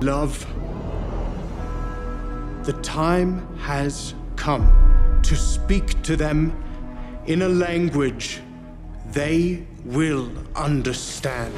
love, the time has come to speak to them in a language they will understand.